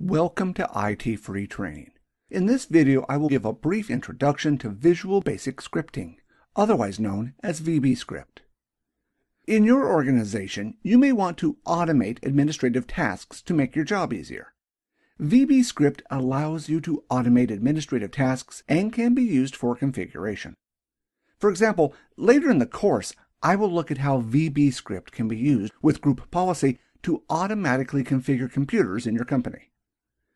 Welcome to IT Free Training. In this video, I will give a brief introduction to Visual Basic Scripting, otherwise known as VBScript. In your organization, you may want to automate administrative tasks to make your job easier. VBScript allows you to automate administrative tasks and can be used for configuration. For example, later in the course, I will look at how VBScript can be used with group policy to automatically configure computers in your company.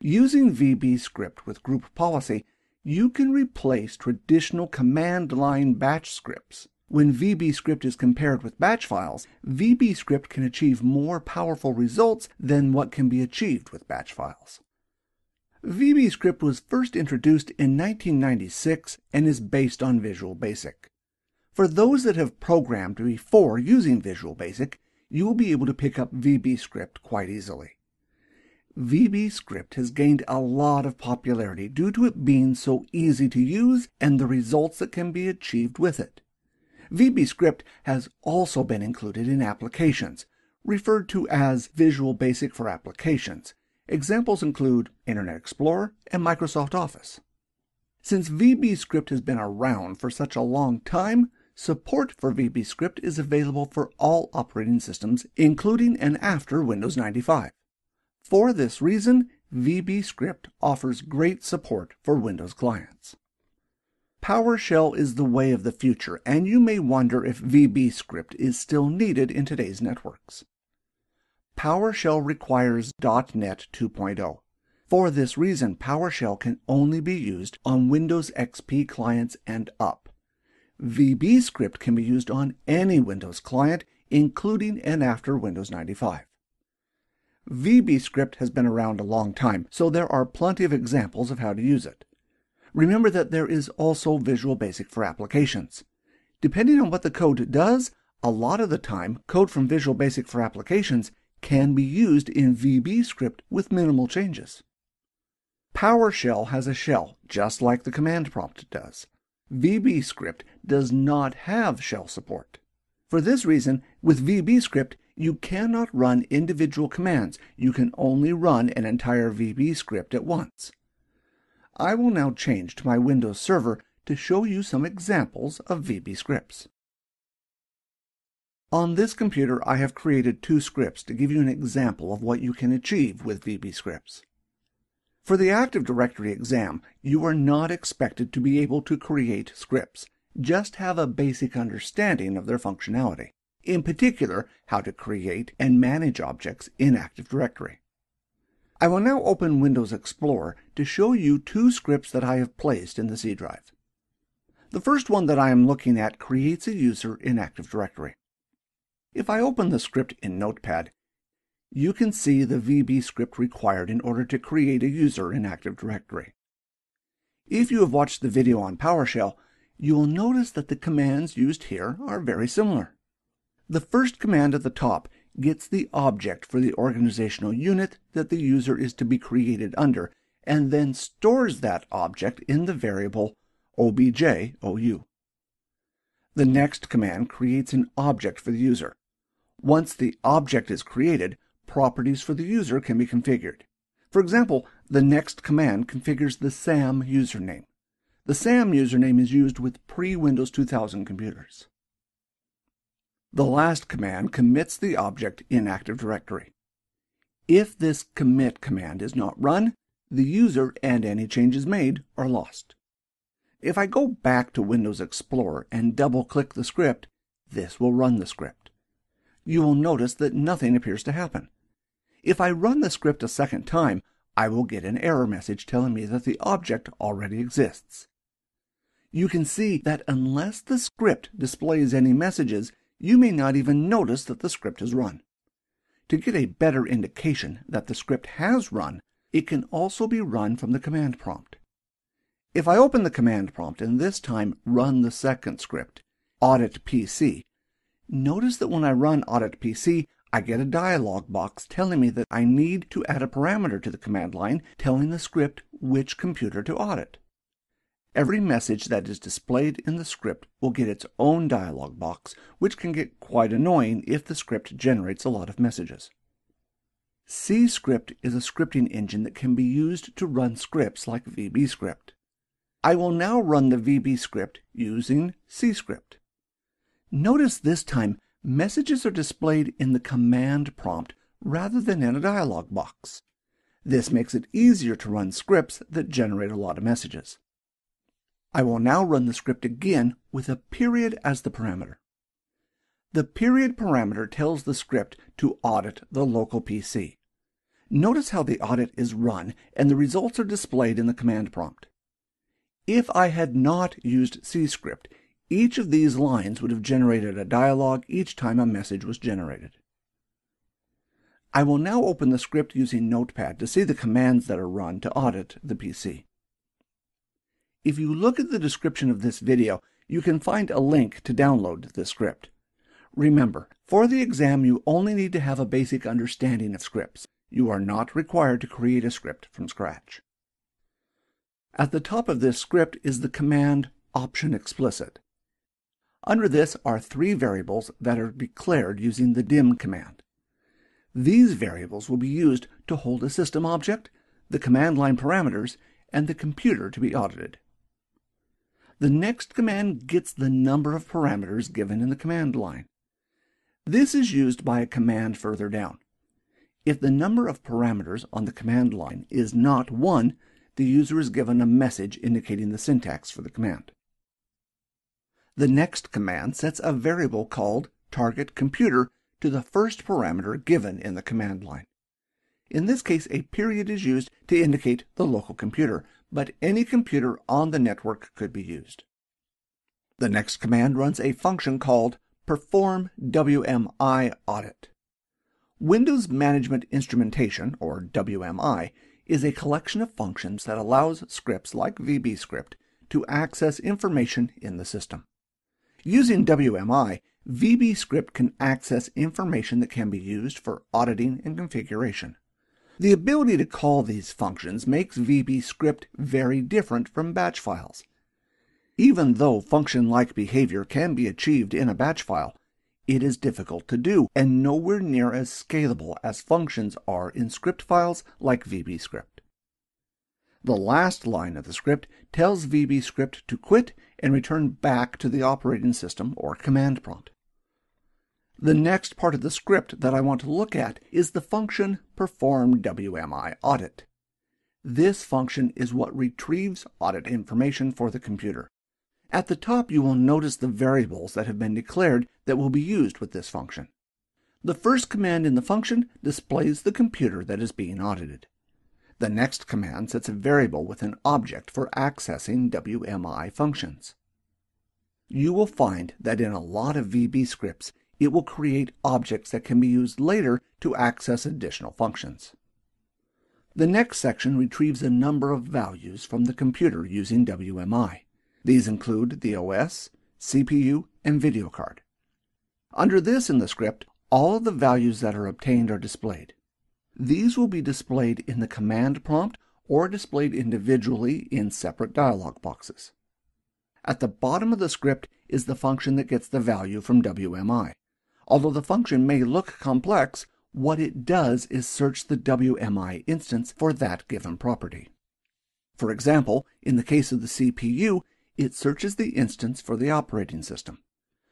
Using VBScript with group policy, you can replace traditional command line batch scripts. When VBScript is compared with batch files, VBScript can achieve more powerful results than what can be achieved with batch files. VBScript was first introduced in 1996 and is based on Visual Basic. For those that have programmed before using Visual Basic, you will be able to pick up VBScript quite easily. VBScript has gained a lot of popularity due to it being so easy to use and the results that can be achieved with it. VBScript has also been included in applications, referred to as Visual Basic for Applications. Examples include Internet Explorer and Microsoft Office. Since VBScript has been around for such a long time, support for VBScript is available for all operating systems, including and after Windows 95. For this reason, VBScript offers great support for Windows clients. PowerShell is the way of the future, and you may wonder if VBScript is still needed in today's networks. PowerShell requires .NET 2.0. For this reason, PowerShell can only be used on Windows XP clients and up. VBScript can be used on any Windows client, including and after Windows 95. VBScript has been around a long time, so there are plenty of examples of how to use it. Remember that there is also Visual Basic for applications. Depending on what the code does, a lot of the time, code from Visual Basic for applications can be used in VBScript with minimal changes. PowerShell has a shell, just like the command prompt does. VBScript does not have shell support. For this reason, with VBScript, you cannot run individual commands. You can only run an entire VB script at once. I will now change to my Windows server to show you some examples of VB scripts. On this computer, I have created two scripts to give you an example of what you can achieve with VB scripts. For the Active Directory exam, you are not expected to be able to create scripts, just have a basic understanding of their functionality in particular how to create and manage objects in Active Directory. I will now open Windows Explorer to show you two scripts that I have placed in the C drive. The first one that I am looking at creates a user in Active Directory. If I open the script in Notepad, you can see the VB script required in order to create a user in Active Directory. If you have watched the video on PowerShell, you will notice that the commands used here are very similar. The first command at the top gets the object for the organizational unit that the user is to be created under, and then stores that object in the variable obj.ou. The next command creates an object for the user. Once the object is created, properties for the user can be configured. For example, the next command configures the SAM username. The SAM username is used with pre-Windows 2000 computers. The last command commits the object in Active Directory. If this commit command is not run, the user and any changes made are lost. If I go back to Windows Explorer and double-click the script, this will run the script. You will notice that nothing appears to happen. If I run the script a second time, I will get an error message telling me that the object already exists. You can see that unless the script displays any messages, you may not even notice that the script has run. To get a better indication that the script has run, it can also be run from the command prompt. If I open the command prompt and this time run the second script, audit PC, notice that when I run audit PC, I get a dialog box telling me that I need to add a parameter to the command line telling the script which computer to audit. Every message that is displayed in the script will get its own dialog box, which can get quite annoying if the script generates a lot of messages. CScript is a scripting engine that can be used to run scripts like VBScript. I will now run the VB script using CScript. Notice this time messages are displayed in the command prompt rather than in a dialog box. This makes it easier to run scripts that generate a lot of messages. I will now run the script again with a period as the parameter. The period parameter tells the script to audit the local PC. Notice how the audit is run and the results are displayed in the command prompt. If I had not used CScript, each of these lines would have generated a dialog each time a message was generated. I will now open the script using Notepad to see the commands that are run to audit the PC. If you look at the description of this video, you can find a link to download the script. Remember, for the exam you only need to have a basic understanding of scripts. You are not required to create a script from scratch. At the top of this script is the command option explicit. Under this are three variables that are declared using the dim command. These variables will be used to hold a system object, the command line parameters, and the computer to be audited. The next command gets the number of parameters given in the command line. This is used by a command further down. If the number of parameters on the command line is not 1, the user is given a message indicating the syntax for the command. The next command sets a variable called target computer to the first parameter given in the command line. In this case, a period is used to indicate the local computer, but any computer on the network could be used. The next command runs a function called perform WMI audit. Windows Management Instrumentation, or WMI, is a collection of functions that allows scripts like VBScript to access information in the system. Using WMI, VBScript can access information that can be used for auditing and configuration. The ability to call these functions makes VBScript very different from batch files. Even though function-like behavior can be achieved in a batch file, it is difficult to do and nowhere near as scalable as functions are in script files like VBScript. The last line of the script tells VBScript to quit and return back to the operating system or command prompt. The next part of the script that I want to look at is the function perform WMI audit. This function is what retrieves audit information for the computer. At the top you will notice the variables that have been declared that will be used with this function. The first command in the function displays the computer that is being audited. The next command sets a variable with an object for accessing WMI functions. You will find that in a lot of VB scripts, it will create objects that can be used later to access additional functions. The next section retrieves a number of values from the computer using WMI. These include the OS, CPU, and video card. Under this in the script, all of the values that are obtained are displayed. These will be displayed in the command prompt or displayed individually in separate dialog boxes. At the bottom of the script is the function that gets the value from WMI. Although the function may look complex, what it does is search the WMI instance for that given property. For example, in the case of the CPU, it searches the instance for the operating system.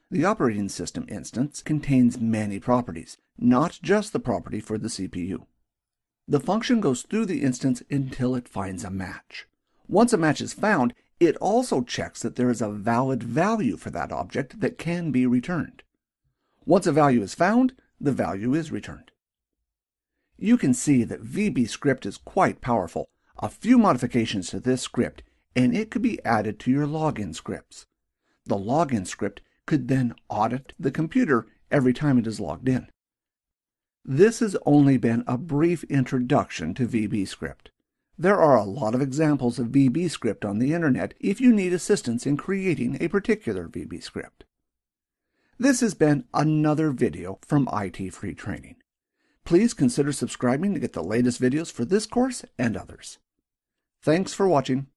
The operating system instance contains many properties, not just the property for the CPU. The function goes through the instance until it finds a match. Once a match is found, it also checks that there is a valid value for that object that can be returned. Once a value is found, the value is returned. You can see that VB script is quite powerful. A few modifications to this script and it could be added to your login scripts. The login script could then audit the computer every time it is logged in. This has only been a brief introduction to VBScript. There are a lot of examples of VBScript on the internet if you need assistance in creating a particular VBScript. This has been another video from IT Free Training. Please consider subscribing to get the latest videos for this course and others. Thanks for watching.